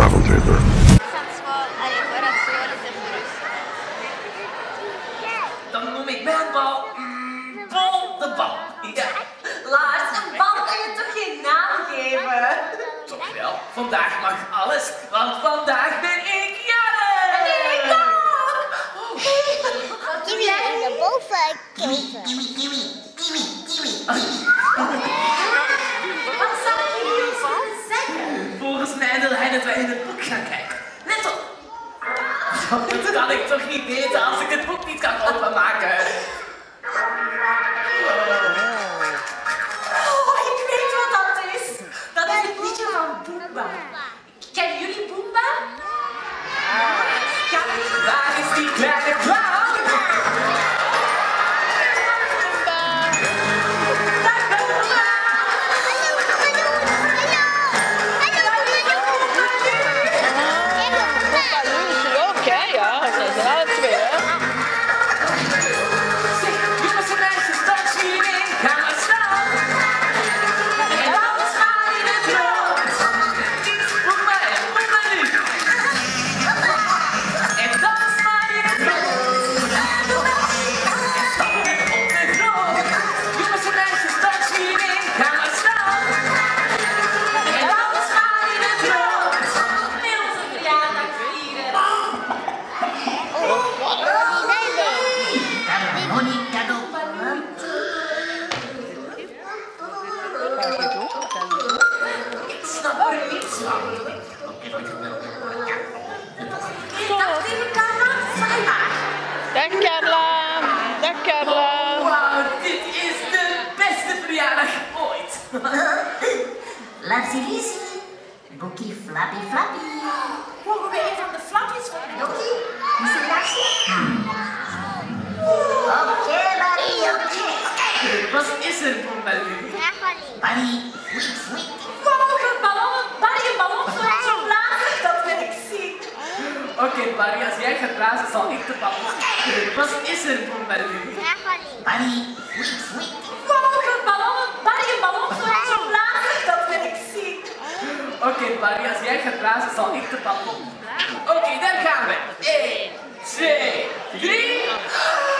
travel paper. Dan noem ik mijn bal mm, Bol de bal. Ja, Lars, een bal kan je toch geen naam geven? toch wel. Vandaag mag alles, want vandaag ben ik jarig. Ik ook! Wat doe jij? Naar boven kopen. Wat zou je willen zeggen? Volgens mij wil hij dat wij in het boek gaan kijken. Let op. Dat kan ik toch niet weten als ik het boek niet kan openmaken. Dag Carla. Dag Carla. Wauw, dit is de beste verjaardag ooit. Lapsie Lizzie, boekie flappy flappy. Mogen we een van de flapjes van Jokie, is het? Oké, Barry, oké. Wat is er voor nu? Barry, fliek, fliek. Mogen ballonnen, Barry een ballon voor ons blazen? Dat wil ik zien. Oké, Blazen, zal ik de ballon. Wat is er voor mij nu? Barry, fliek, fliek. Mogen ballonnen, Barry een ballon voor ons blazen? Dat wil ik zien. Oké, Barry, als jij gaat blazen, zal ik de ballon. Oké, daar gaan we. 1, 2, 3.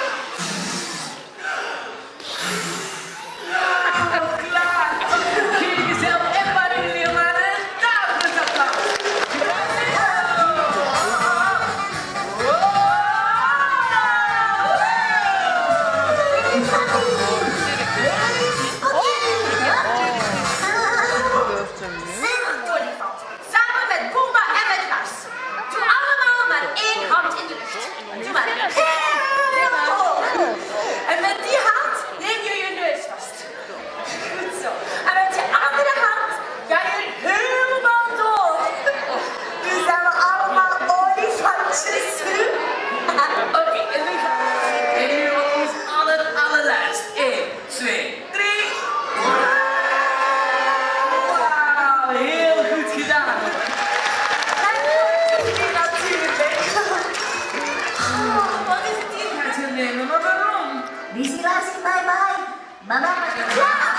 좀 안 돼. Oh, wat is